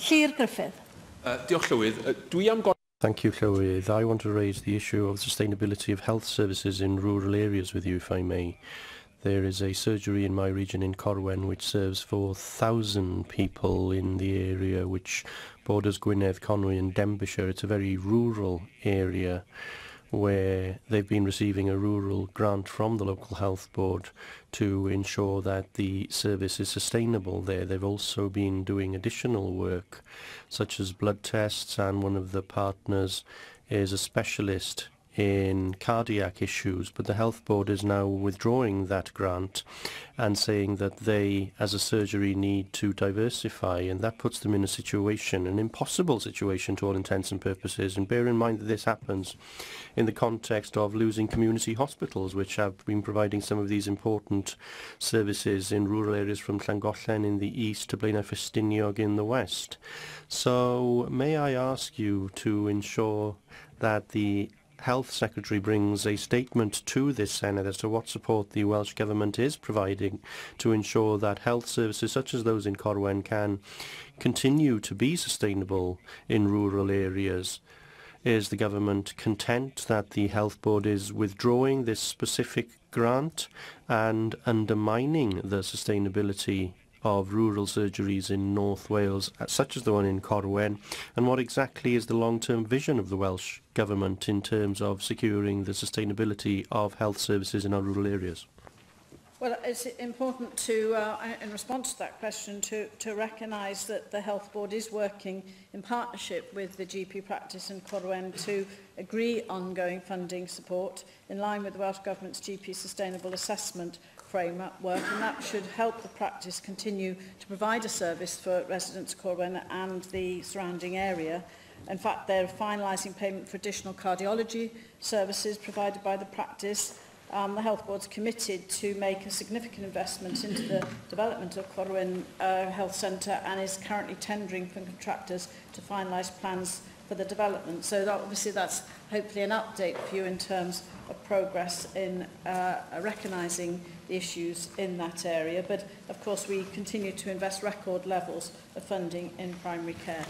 Llyr Griffith. Uh, diolch Llywydd. Uh, dwi am gofyn... Thank you, Llywydd. I want to raise the issue of sustainability of health services in rural areas with you, if I may. There is a surgery in my region in Corwen which serves 4,000 people in the area which borders Gwynedd, Conwy and Denbighshire. It's a very rural area. Where they've been receiving a rural grant from the local health board to ensure that the service is sustainable there. They've also been doing additional work such as blood tests and one of the partners is a specialist in cardiac issues, but the health board is now withdrawing that grant and saying that they, as a surgery, need to diversify, and that puts them in a situation, an impossible situation to all intents and purposes. And bear in mind that this happens in the context of losing community hospitals, which have been providing some of these important services in rural areas from Llangollen in the east to Blaenau in the west. So may I ask you to ensure that the Health Secretary brings a statement to this Senedd as to what support the Welsh Government is providing to ensure that health services such as those in Corwen can continue to be sustainable in rural areas. Is the government content that the Health Board is withdrawing this specific grant and undermining the sustainability of rural surgeries in North Wales, uh, such as the one in Corwen, and what exactly is the long-term vision of the Welsh Government in terms of securing the sustainability of health services in our rural areas? Well, it's important to, uh, in response to that question, to, to recognise that the Health Board is working in partnership with the GP practice in Corwen to agree ongoing funding support in line with the Welsh Government's GP Sustainable Assessment framework and that should help the practice continue to provide a service for residents of Corwen and the surrounding area. In fact, they're finalising payment for additional cardiology services provided by the practice Um, the Health Board's committed to make a significant investment into the development of Corwin uh, Health Centre and is currently tendering for contractors to finalise plans for the development. So that, obviously that's hopefully an update for you in terms of progress in uh, recognising the issues in that area. But of course we continue to invest record levels of funding in primary care.